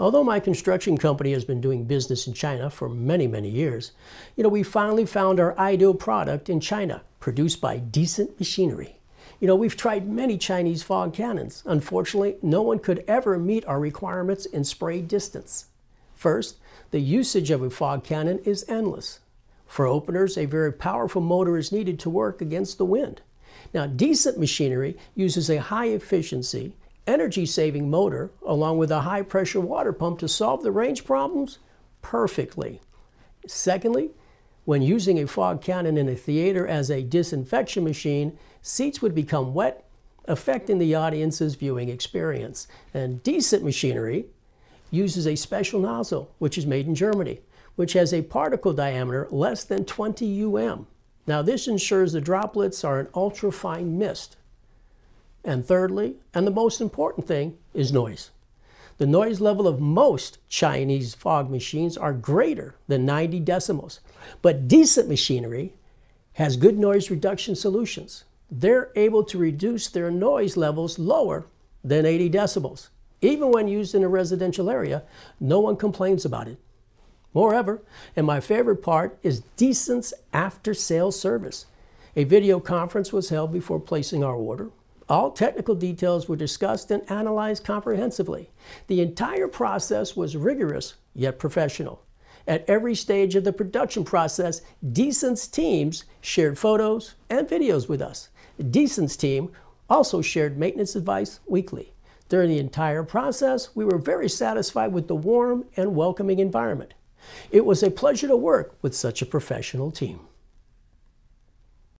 Although my construction company has been doing business in China for many, many years, you know, we finally found our ideal product in China, produced by Decent Machinery. You know, we've tried many Chinese fog cannons. Unfortunately, no one could ever meet our requirements in spray distance. First, the usage of a fog cannon is endless. For openers, a very powerful motor is needed to work against the wind. Now, decent machinery uses a high efficiency, energy saving motor along with a high pressure water pump to solve the range problems perfectly. Secondly, when using a fog cannon in a theater as a disinfection machine, seats would become wet, affecting the audience's viewing experience. And decent machinery uses a special nozzle, which is made in Germany, which has a particle diameter less than 20 um. Now, this ensures the droplets are an ultra-fine mist. And thirdly, and the most important thing, is noise. The noise level of most Chinese fog machines are greater than 90 decibels, but decent machinery has good noise reduction solutions. They're able to reduce their noise levels lower than 80 decibels. Even when used in a residential area, no one complains about it. Moreover, and my favorite part is Decent's after sales service. A video conference was held before placing our order. All technical details were discussed and analyzed comprehensively. The entire process was rigorous yet professional. At every stage of the production process, Decent's teams shared photos and videos with us. Decent's team also shared maintenance advice weekly. During the entire process, we were very satisfied with the warm and welcoming environment. It was a pleasure to work with such a professional team.